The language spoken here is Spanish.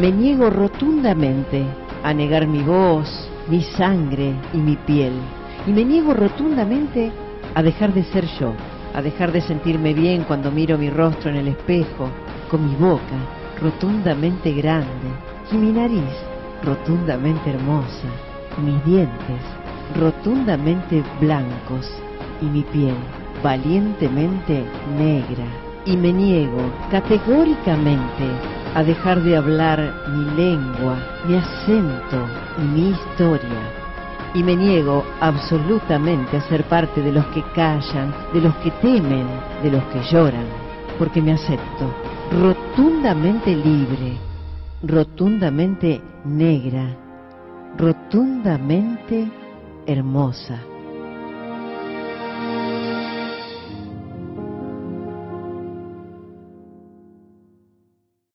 Me niego rotundamente a negar mi voz, mi sangre y mi piel. Y me niego rotundamente a dejar de ser yo, a dejar de sentirme bien cuando miro mi rostro en el espejo, con mi boca rotundamente grande y mi nariz rotundamente hermosa, mis dientes rotundamente blancos y mi piel valientemente negra. Y me niego categóricamente a dejar de hablar mi lengua, mi acento y mi historia. Y me niego absolutamente a ser parte de los que callan, de los que temen, de los que lloran, porque me acepto rotundamente libre, rotundamente negra, rotundamente hermosa.